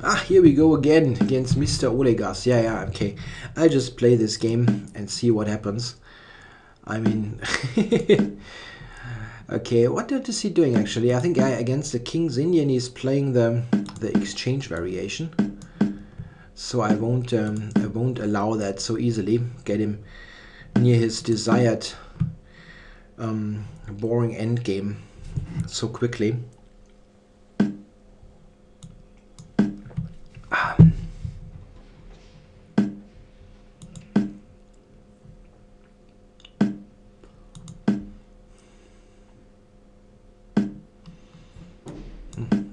Ah, here we go again against Mr. Olegas. Yeah, yeah, okay. I just play this game and see what happens. I mean... okay, what is he doing actually? I think uh, against the King's Indian he's playing the the exchange variation. So I won't um, I won't allow that so easily. Get him near his desired um, boring endgame so quickly. Um,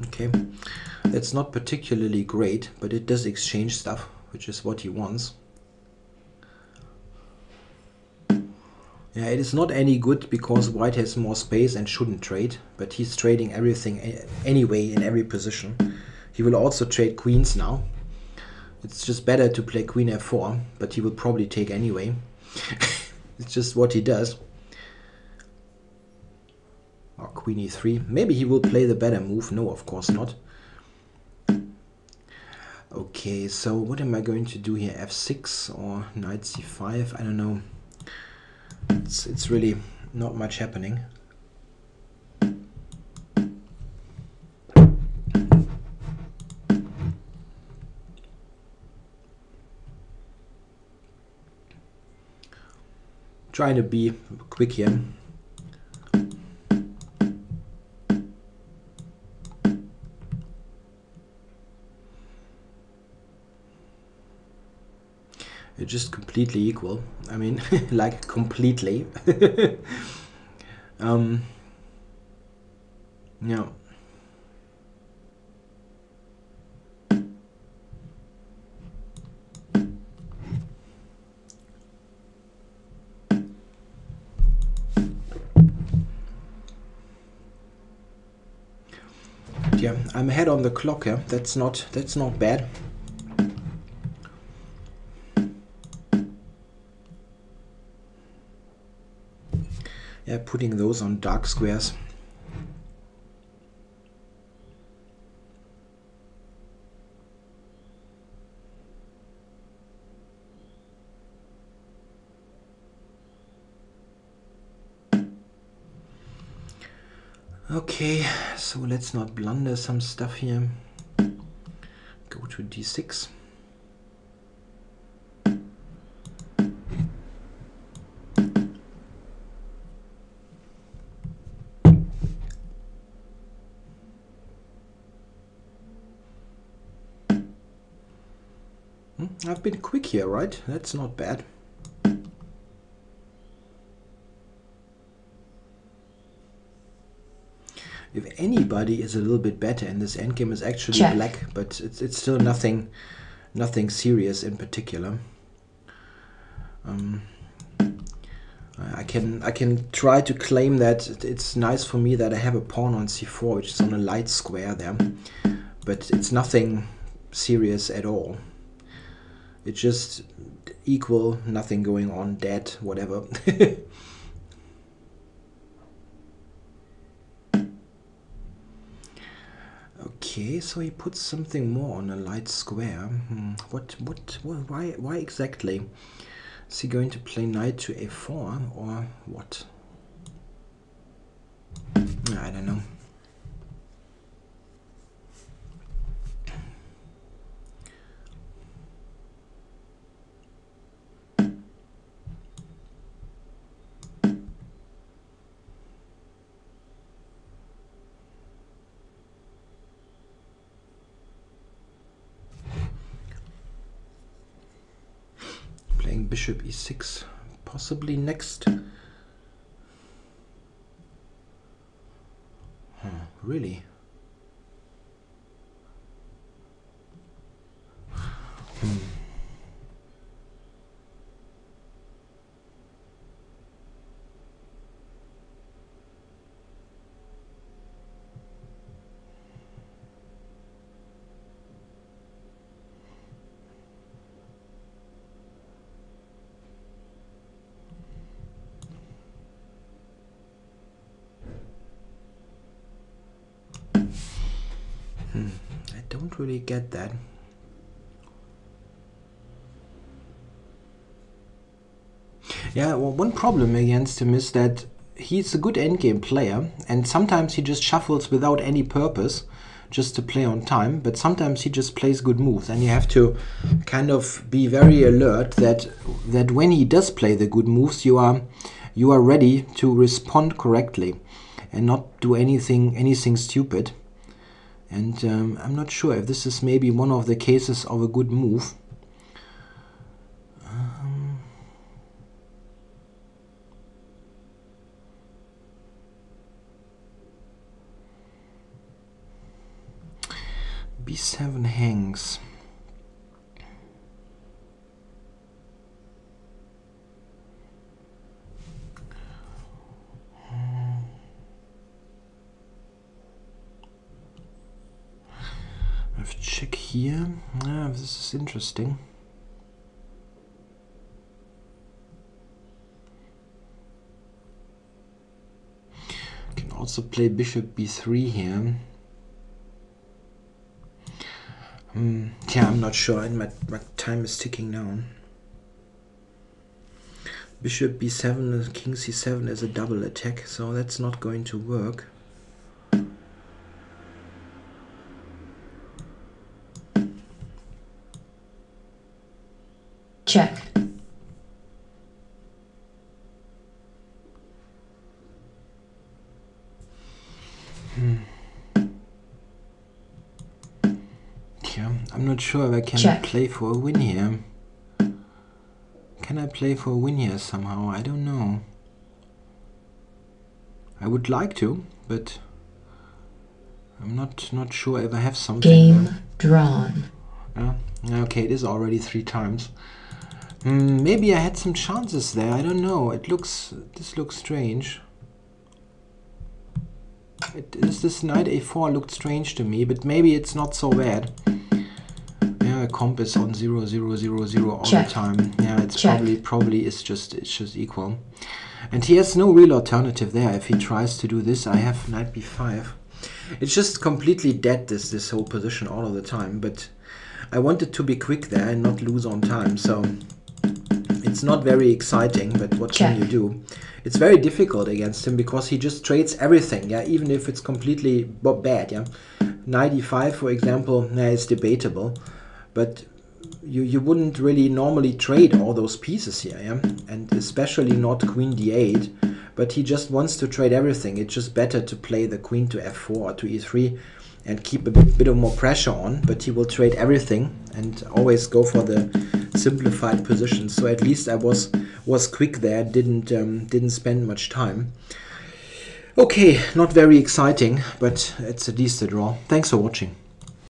okay, that's not particularly great, but it does exchange stuff, which is what he wants. Yeah, it is not any good because white has more space and shouldn't trade, but he's trading everything anyway in every position. He will also trade queens now. It's just better to play queen f4, but he will probably take anyway. it's just what he does. Or queen e3. Maybe he will play the better move. No, of course not. Okay, so what am I going to do here? f6 or knight c5? I don't know. It's, it's really not much happening. Trying to be quick here. It's just completely equal. I mean, like completely. um, yeah. Yeah, I'm ahead on the clock here. That's not that's not bad. yeah, putting those on dark squares. Okay, so let's not blunder some stuff here. Go to d6. Hmm, I've been quick here, right? That's not bad. If anybody is a little bit better in this endgame is actually Check. black, but it's it's still nothing nothing serious in particular. Um, I can I can try to claim that it's nice for me that I have a pawn on c4, which is on a light square there, but it's nothing serious at all. It's just equal, nothing going on, dead, whatever. okay, so he puts something more on a light square. Hmm. What, what, what, why, why exactly? Is he going to play knight to a4 or what? I don't know. Bishop e6 possibly next. Huh, really don't really get that. Yeah, well, one problem against him is that he's a good endgame player, and sometimes he just shuffles without any purpose, just to play on time, but sometimes he just plays good moves, and you have to kind of be very alert that that when he does play the good moves, you are you are ready to respond correctly and not do anything anything stupid. And um, I'm not sure if this is maybe one of the cases of a good move. Um, B7 hangs. Have check here. Ah, this is interesting. Can also play bishop b3 here. Hmm. Yeah, I'm not sure, and my, my time is ticking down. Bishop b7 and king c7 is a double attack, so that's not going to work. Check. Hmm. Yeah, I'm not sure if I can Check. play for a win here. Can I play for a win here somehow? I don't know. I would like to, but I'm not not sure if I have something. Game there. drawn. Yeah. Okay, it is already three times. Mm, maybe I had some chances there. I don't know. It looks. This looks strange. It is this knight a4 looked strange to me, but maybe it's not so bad. Yeah, comp is on zero zero zero zero all Check. the time. Yeah, it's Check. probably probably it's just it's just equal. And he has no real alternative there. If he tries to do this, I have knight b5. It's just completely dead this this whole position all of the time. But I wanted to be quick there and not lose on time. So it's not very exciting, but what can you do? It's very difficult against him because he just trades everything, yeah, even if it's completely bad, yeah. 95, for example, yeah, is debatable, but you, you wouldn't really normally trade all those pieces here, yeah, and especially not queen d8, but he just wants to trade everything. It's just better to play the queen to f4 or to e3 and keep a bit, bit of more pressure on, but he will trade everything and always go for the simplified position. So at least I was was quick there, didn't um, didn't spend much time. Okay, not very exciting, but it's at least a draw. Thanks for watching.